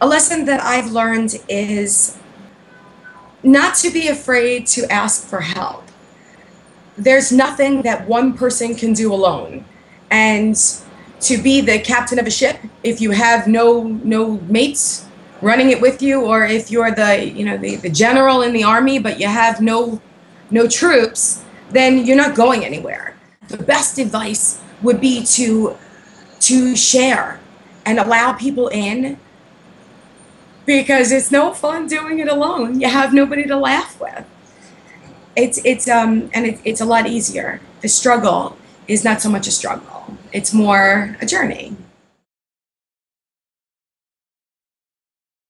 a lesson that I've learned is not to be afraid to ask for help. There's nothing that one person can do alone. And to be the captain of a ship, if you have no no mates running it with you, or if you're the you know the, the general in the army but you have no no troops, then you're not going anywhere. The best advice would be to to share and allow people in because it's no fun doing it alone. You have nobody to laugh with. It's it's um and it, it's a lot easier. The struggle is not so much a struggle. It's more a journey.